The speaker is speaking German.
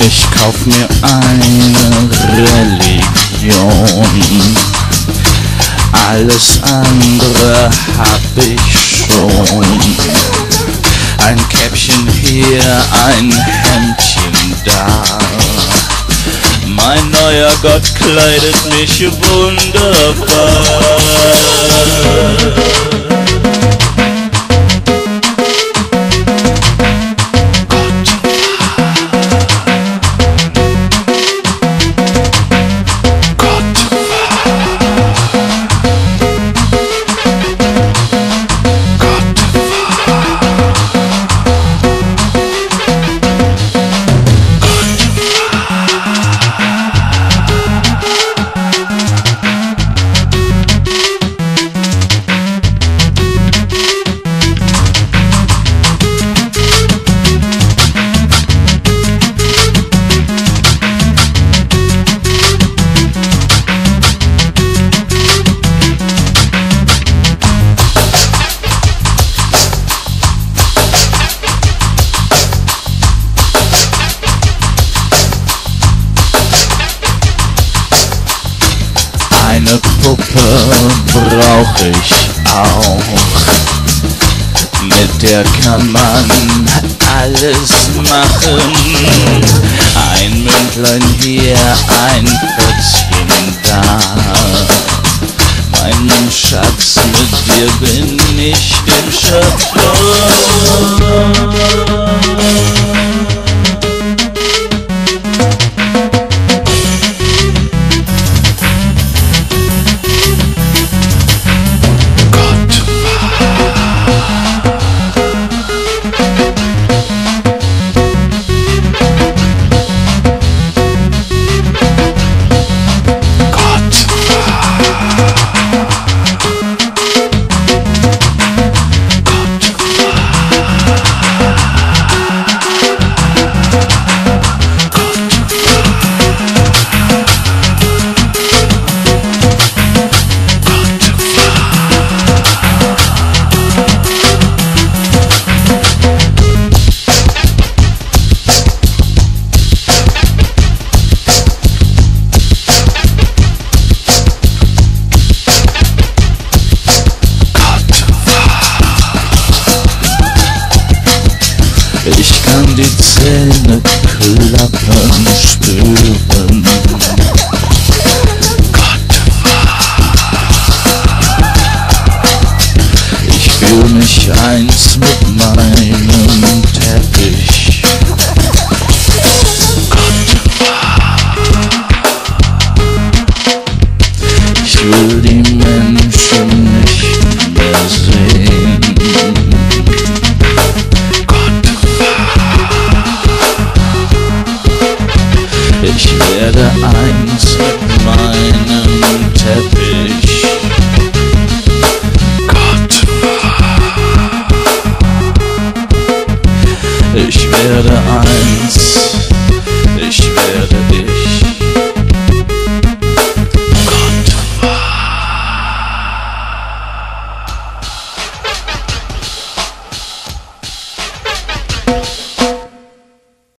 Ich kauf mir eine Religion. Alles andere hab ich schon. Ein Käppchen hier, ein Hemdchen da. Mein neuer Gott kleidet mich wunderbar. Puppe brauch ich auch. Mit der kann man alles machen. Ein Mündlein hier, ein Pötzchen da. Mein Schatz, mit dir bin ich im Chateau. Kann die Zähne klappern spüren. Ich fühl mich eins mit meinem Teppich. Werde eins, ich werde ich.